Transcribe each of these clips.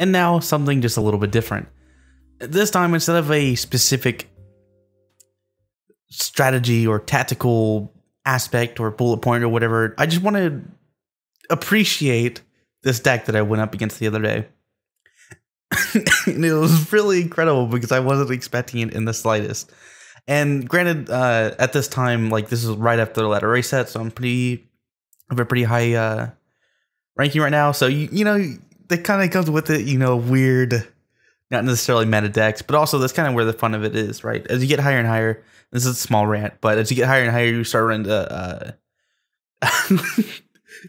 and now something just a little bit different. This time, instead of a specific strategy or tactical aspect or bullet point or whatever, I just want to appreciate this deck that I went up against the other day. and it was really incredible because I wasn't expecting it in the slightest. And granted, uh, at this time, like this is right after the ladder reset, so I'm pretty, I have a pretty high uh, ranking right now. So you, you know, that kind of comes with it, you know, weird, not necessarily meta decks, but also that's kind of where the fun of it is, right? As you get higher and higher, this is a small rant, but as you get higher and higher, you start running to, uh,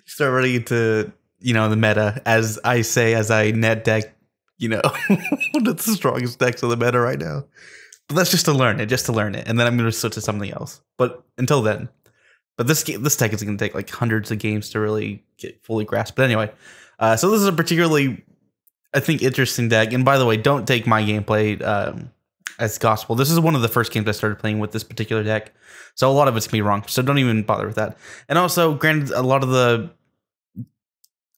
start running into, you know, the meta. As I say, as I net deck, you know, of the strongest decks of the meta right now. But that's just to learn it, just to learn it, and then I'm going to switch to something else. But until then, but this this deck is going to take like hundreds of games to really get fully grasped. But anyway, uh, so this is a particularly, I think, interesting deck. And by the way, don't take my gameplay um, as gospel. This is one of the first games I started playing with this particular deck, so a lot of it's gonna be wrong. So don't even bother with that. And also, granted, a lot of the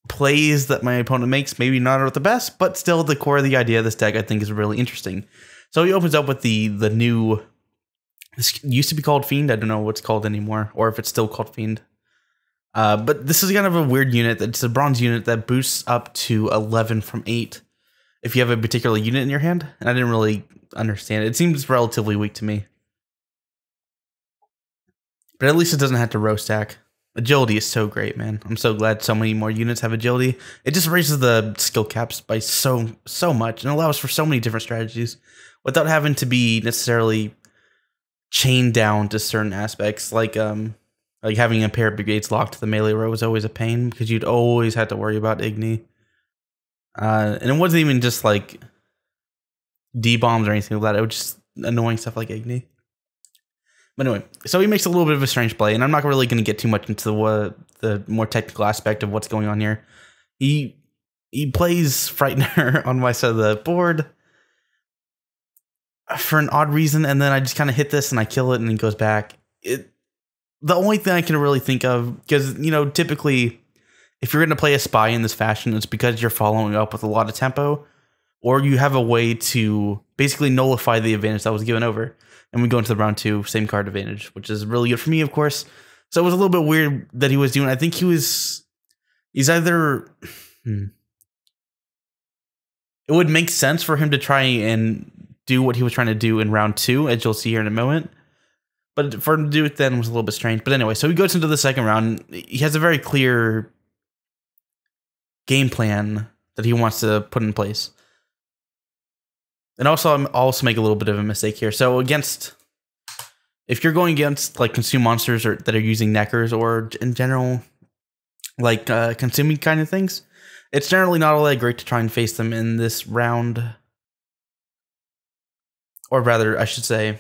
plays that my opponent makes maybe not are the best, but still, the core of the idea of this deck I think is really interesting. So he opens up with the the new. This used to be called Fiend. I don't know what's called anymore, or if it's still called Fiend. Uh, but this is kind of a weird unit. It's a bronze unit that boosts up to 11 from 8 if you have a particular unit in your hand. And I didn't really understand it. It seems relatively weak to me. But at least it doesn't have to row stack. Agility is so great, man. I'm so glad so many more units have agility. It just raises the skill caps by so so much and allows for so many different strategies without having to be necessarily chained down to certain aspects. Like um like having a pair of brigades locked to the melee row was always a pain because you'd always have to worry about Igni. Uh, and it wasn't even just like D bombs or anything like that. It was just annoying stuff like Igni. But anyway, so he makes a little bit of a strange play, and I'm not really going to get too much into the the more technical aspect of what's going on here. He he plays Frightener on my side of the board for an odd reason, and then I just kind of hit this and I kill it, and he goes back. It the only thing I can really think of because you know typically if you're going to play a spy in this fashion, it's because you're following up with a lot of tempo, or you have a way to basically nullify the advantage that was given over. And we go into the round two, same card advantage, which is really good for me, of course. So it was a little bit weird that he was doing. I think he was, he's either, hmm, it would make sense for him to try and do what he was trying to do in round two, as you'll see here in a moment. But for him to do it then was a little bit strange. But anyway, so he goes into the second round. He has a very clear game plan that he wants to put in place. And also, I'm also make a little bit of a mistake here. So against, if you're going against like consume monsters or that are using neckers or in general, like uh, consuming kind of things, it's generally not all that great to try and face them in this round. Or rather, I should say.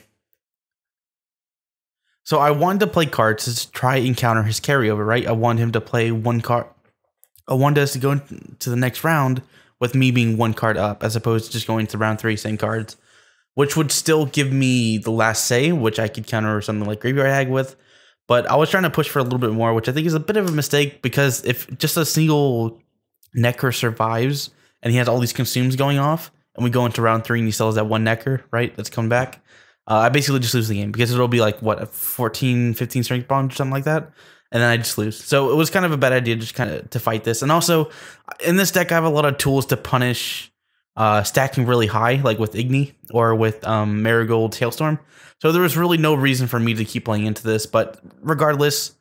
So I wanted to play cards to try and counter his carryover, right? I wanted him to play one card. I wanted us to go to the next round with me being one card up as opposed to just going to round three, same cards, which would still give me the last say, which I could counter something like Graveyard Hag with. But I was trying to push for a little bit more, which I think is a bit of a mistake because if just a single Necker survives and he has all these consumes going off, and we go into round three and he still has that one Necker, right? That's coming back. Uh, I basically just lose the game because it'll be like, what, a 14, 15 strength bond or something like that and then I just lose. So it was kind of a bad idea just kind of to fight this. And also in this deck, I have a lot of tools to punish uh, stacking really high, like with Igni or with um, Merigold Hailstorm. So there was really no reason for me to keep playing into this. But regardless,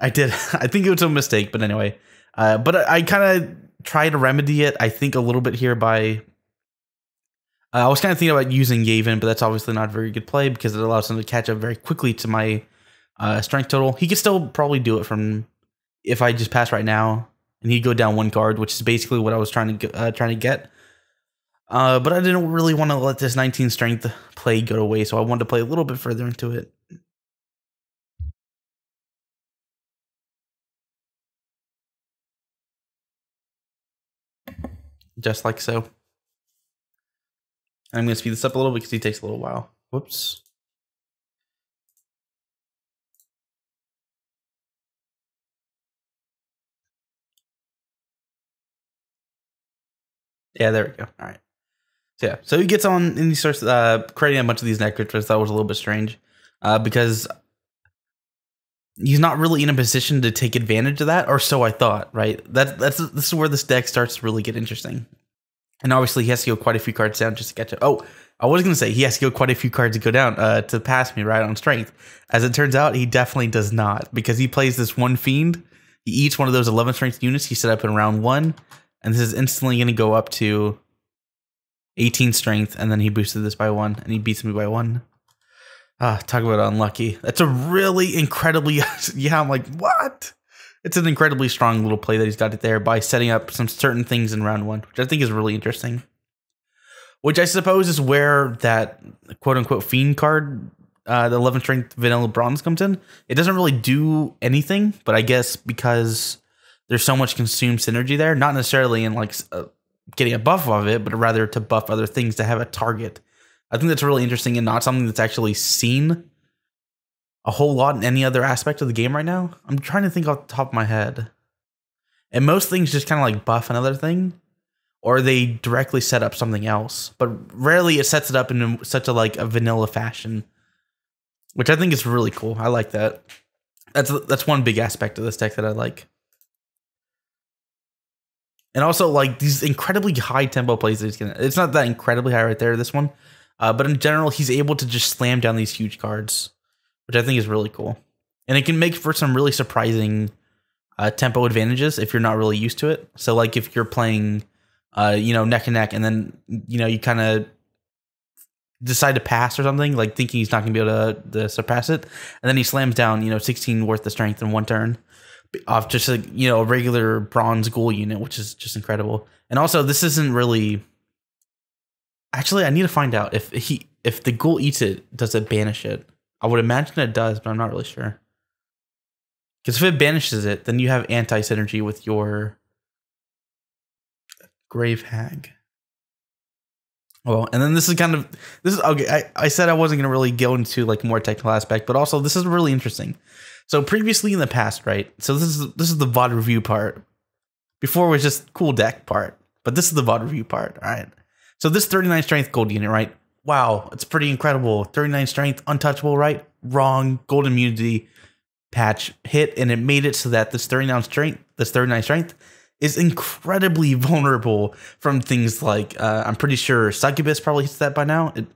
I did. I think it was a mistake. But anyway, uh, but I, I kind of tried to remedy it. I think a little bit here by. Uh, I was kind of thinking about using Yaevinn, but that's obviously not a very good play because it allows him to catch up very quickly to my uh, strength total. He could still probably do it from if I just pass right now, and he'd go down one card, which is basically what I was trying to uh, trying to get. Uh, but I didn't really want to let this 19 strength play go away, so I wanted to play a little bit further into it. Just like so. I'm going to speed this up a little because he takes a little while. Whoops. Yeah, there we go. All right. So yeah, so he gets on and he starts uh, creating a bunch of these I thought was a little bit strange, uh, because he's not really in a position to take advantage of that, or so I thought. Right? That that's this is where this deck starts to really get interesting, and obviously he has to go quite a few cards down just to catch up. Oh, I was gonna say he has to go quite a few cards to go down uh, to pass me right on strength. As it turns out, he definitely does not because he plays this one fiend. He eats one of those 11 strength units he set up in round one, and this is instantly going to go up to 18 strength, and then he boosted this by one, and he beats me by one. Ah, talk about unlucky. That's a really incredibly yeah. I'm like, what? It's an incredibly strong little play that he's got it there by setting up some certain things in round one, which I think is really interesting. Which I suppose is where that quote unquote fiend card, uh, the 11 strength vanilla bronze comes in. It doesn't really do anything, but I guess because there's so much consumed synergy there, not necessarily in like uh, getting a buff of it, but rather to buff other things to have a target. I think that's really interesting and not something that's actually seen a whole lot in any other aspect of the game right now. I'm trying to think off the top of my head. And most things just kind of like buff another thing, or they directly set up something else. But rarely it sets it up in such a like a vanilla fashion, which I think is really cool. I like that. That's that's one big aspect of this deck that I like and also like these incredibly high tempo plays that he's gonna. It's not that incredibly high right there. This one, uh, but in general, he's able to just slam down these huge cards, which I think is really cool, and it can make for some really surprising uh, tempo advantages if you're not really used to it. So like if you're playing, uh, you know, neck and neck, and then you know you kind of decide to pass or something, like thinking he's not gonna be able to, to surpass it, and then he slams down, you know, 16 worth of strength in one turn off just a you know a regular bronze ghoul unit, which is just incredible. And also, this isn't really. Actually, I need to find out if he if the ghoul eats it, does it banish it? I would imagine it does, but I'm not really sure. Because if it banishes it, then you have anti synergy with your grave hag. Well, and then this is kind of this is okay. I, I said I wasn't gonna really go into like more technical aspect, but also this is really interesting. So previously in the past, right? So this is this is the VOD review part. Before was just cool deck part, but this is the VOD review part. All right. So this 39 strength gold unit, right? Wow, it's pretty incredible. 39 strength, untouchable, right? Wrong. Gold immunity patch hit, and it made it so that this 39 strength, this 39 strength is incredibly vulnerable from things like uh, I'm pretty sure Succubus probably hits that by now. It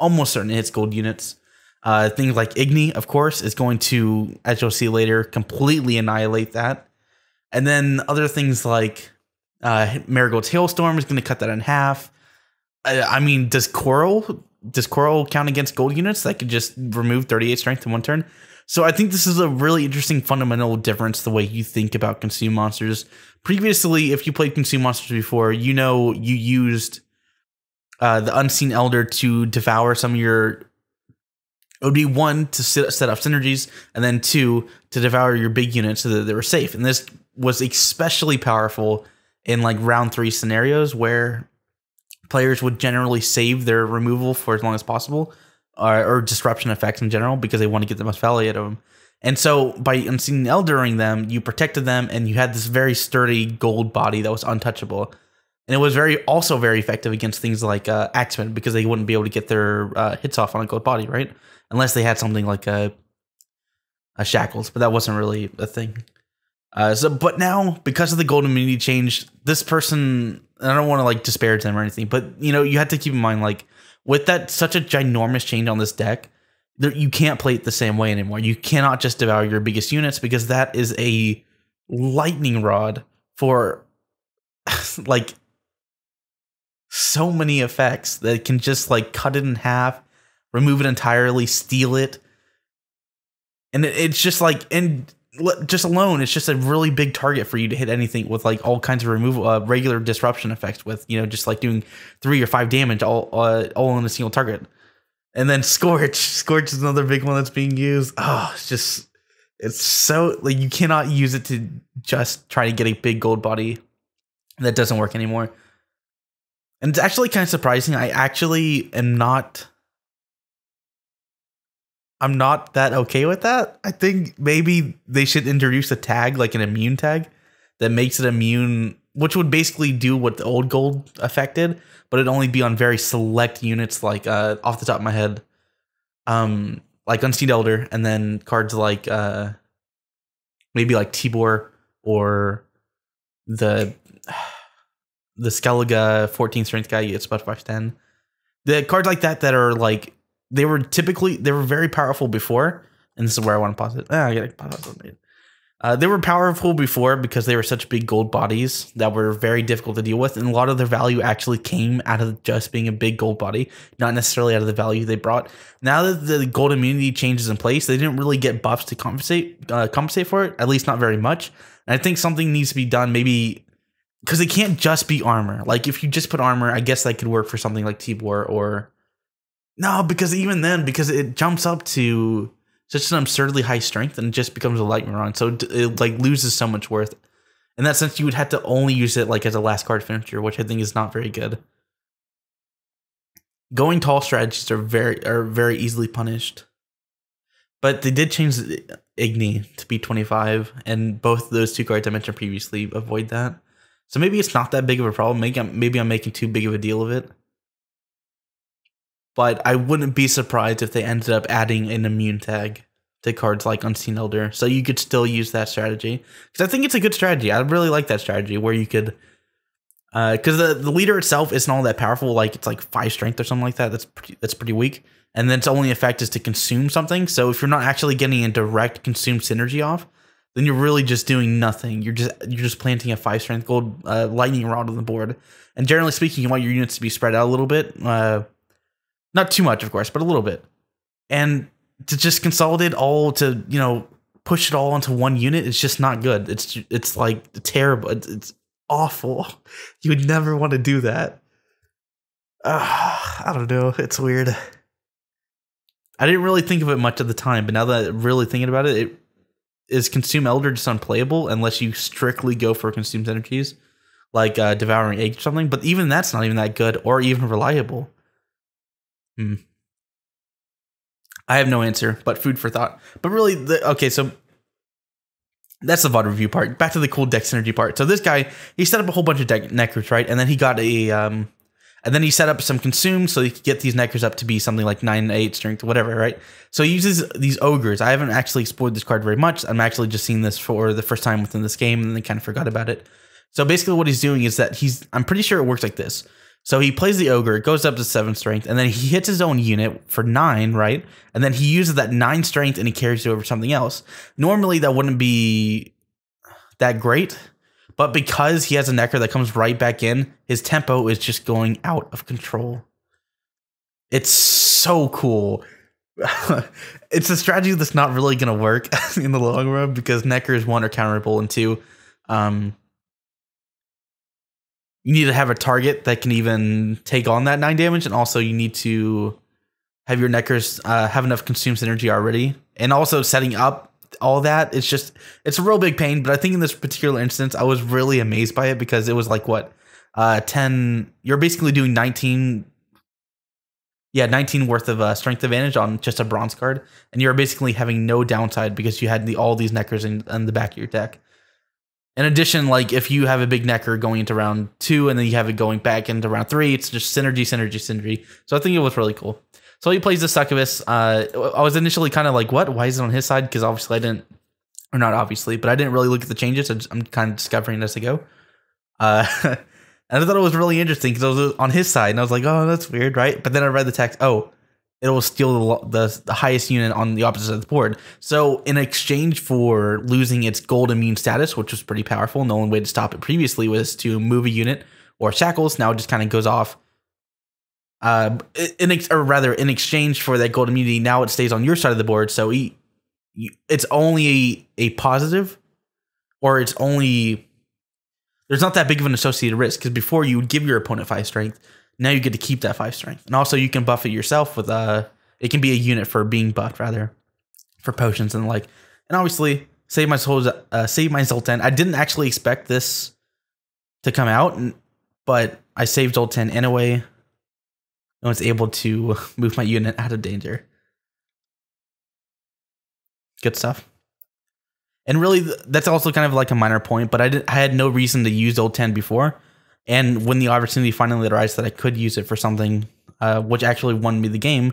almost certainly hits gold units. Uh, things like Igni, of course, is going to, as you'll see later, completely annihilate that. And then other things like uh, Merigold's Hailstorm is going to cut that in half. I, I mean, does Coral does Coral count against gold units that could just remove 38 strength in one turn? So I think this is a really interesting fundamental difference the way you think about consume monsters. Previously, if you played consume monsters before, you know you used uh, the unseen elder to devour some of your it would be one to set up synergies, and then two to devour your big units so that they were safe. And this was especially powerful in like round three scenarios where players would generally save their removal for as long as possible, or, or disruption effects in general because they want to get the most value out of them. And so by unseen eldering them, you protected them, and you had this very sturdy gold body that was untouchable. And it was very also very effective against things like uh, Axemen because they wouldn't be able to get their uh, hits off on a gold body, right? unless they had something like a a shackles, but that wasn't really a thing. Uh, so, but now because of the golden immunity change, this person, I don't want to like disparage them or anything, but you know, you have to keep in mind like with that such a ginormous change on this deck, there, you can't play it the same way anymore. You cannot just devour your biggest units because that is a lightning rod for like so many effects that can just like cut it in half remove it entirely, steal it. And it's just like, and just alone, it's just a really big target for you to hit anything with like all kinds of removal, uh, regular disruption effects with, you know, just like doing three or five damage all, uh, all on a single target. And then Scorch, Scorch is another big one that's being used. Oh, it's just, it's so like you cannot use it to just try to get a big gold body. That doesn't work anymore. And it's actually kind of surprising. I actually am not I'm not that okay with that. I think maybe they should introduce a tag like an immune tag that makes it immune which would basically do what the old gold affected, but it'd only be on very select units. Like uh, off the top of my head, um, like Unseen Elder, and then cards like uh, maybe like Tibor or the the Skellige 14 strength guy you get special by 10. The cards like that that are like they were typically they were very powerful before, and this is where I want to pause it. Ah, I gotta pause it. Uh, they were powerful before because they were such big gold bodies that were very difficult to deal with, and a lot of their value actually came out of just being a big gold body, not necessarily out of the value they brought. Now that the gold immunity changes in place, they didn't really get buffs to compensate uh, compensate for it, at least not very much. And I think something needs to be done, maybe because it can't just be armor. Like if you just put armor, I guess that could work for something like Tibor or no, because even then, because it jumps up to such an absurdly high strength and it just becomes a light Maron. So it, like loses so much worth. In that sense, you would have to only use it like as a last card finisher, which I think is not very good. Going tall strategies are very are very easily punished. But they did change Igni to be 25, and both those two cards I mentioned previously avoid that. So maybe it's not that big of a problem. Maybe I'm, maybe I'm making too big of a deal of it but I wouldn't be surprised if they ended up adding an immune tag to cards like Unseen Elder, so you could still use that strategy. Because I think it's a good strategy. I really like that strategy where you could, because uh, the the leader itself isn't all that powerful. Like it's like five strength or something like that. That's pretty, that's pretty weak. And then its only effect is to consume something. So if you're not actually getting a direct consume synergy off, then you're really just doing nothing. You're just you're just planting a five strength gold uh, lightning rod on the board. And generally speaking, you want your units to be spread out a little bit. Uh, not too much, of course, but a little bit. And to just consolidate all to, you know, push it all into one unit is just not good. It's it's like terrible. It's, it's awful. You would never want to do that. Uh, I don't know. It's weird. I didn't really think of it much at the time, but now that I'm really thinking about it, it is consume elder just unplayable unless you strictly go for consume synergies, like uh, devouring egg or something. But even that's not even that good or even reliable. Hmm. I have no answer, but food for thought. But really, the, okay, so that's the VOD review part. Back to the cool deck synergy part. So this guy, he set up a whole bunch of deck neckers, right? And then he got a, um, and then he set up some consume so he could get these neckers up to be something like 9 8 strength, whatever, right? So he uses these ogres. I haven't actually explored this card very much. I'm actually just seeing this for the first time within this game and then kind of forgot about it. So basically what he's doing is that he's, I'm pretty sure it works like this. So he plays the ogre, it goes up to seven strength, and then he hits his own unit for nine, right? And then he uses that nine strength and he carries it over something else. Normally that wouldn't be that great, but because he has a necker that comes right back in, his tempo is just going out of control. It's so cool. it's a strategy that's not really going to work in the long run because neckers one are counterable and two, um, you need to have a target that can even take on that nine damage, and also you need to have your neckers uh, have enough consume synergy already, and also setting up all that. It's just it's a real big pain. But I think in this particular instance, I was really amazed by it because it was like what uh 10 you're basically doing 19 yeah 19 worth of uh, strength advantage on just a bronze card and you're basically having no downside because you had the all these neckers in, in the back of your deck in addition, like if you have a big necker going into round two and then you have it going back into round three, it's just synergy, synergy, synergy. So I think it was really cool. So he plays the succubus. Uh, I was initially kind of like, what? Why is it on his side? Because obviously I didn't, or not obviously, but I didn't really look at the changes. I'm kind of discovering as I go. Uh, and I thought it was really interesting because I was on his side and I was like, oh, that's weird, right? But then I read the text. Oh, it will steal the, the, the, highest unit on the opposite side of the board. So in exchange for losing its gold immune status, which was pretty powerful, the only way to stop it previously was to move a unit or shackles. Now it just kind of goes off. Uh, in or rather, in exchange for that gold immunity, now it stays on your side of the board. So he, it's only a, a positive, or it's only there's not that big of an associated risk because before you would give your opponent five strength now you get to keep that five strength, and also you can buff it yourself with uh it can be a unit for being buffed rather for potions and like, and obviously save my souls, uh, save my Zoltan. I didn't actually expect this to come out, but I saved Zoltan anyway and was able to move my unit out of danger. Good stuff. And really, that's also kind of like a minor point, but I, did, I had no reason to use Zoltan before. And when the opportunity finally arrives that I could use it for something, uh, which actually won me the game,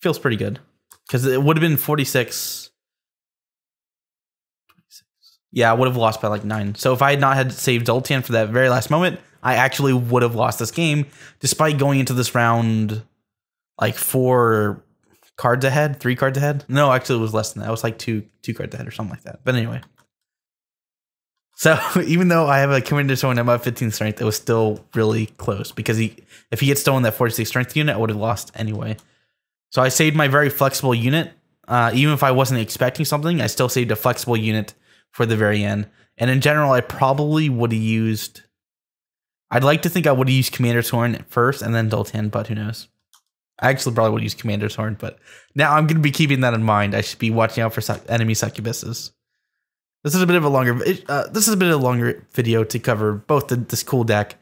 feels pretty good. Because it would have been 46. Yeah, I would have lost by like nine. So if I had not had saved Zoltan for that very last moment, I actually would have lost this game, despite going into this round like four cards ahead, three cards ahead. No, actually, it was less than that. It was like two two cards ahead or something like that. But anyway. So even though I have a commander stolen at my 15 strength, it was still really close because he if he had stolen that 46 strength unit, I would have lost anyway. So I saved my very flexible unit. Uh, even if I wasn't expecting something, I still saved a flexible unit for the very end. And in general, I probably would have used. I'd like to think I would have used Commander's Horn first and then Zoltan, but who knows? I actually probably would use Commander's Horn, but now I'm going to be keeping that in mind. I should be watching out for enemy succubuses. This is a bit of a longer. Uh, this is a bit of a longer video to cover both the, this cool deck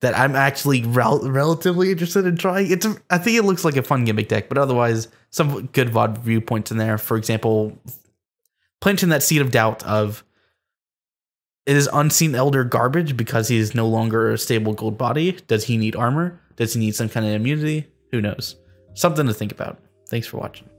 that I'm actually rel- relatively interested in trying. It's a, I think it looks like a fun gimmick deck, but otherwise some good VOD viewpoints in there. For example, planting that seed of doubt of is Unseen Elder garbage because he is no longer a stable gold body? Does he need armor? Does he need some kind of immunity? Who knows? Something to think about. Thanks for watching.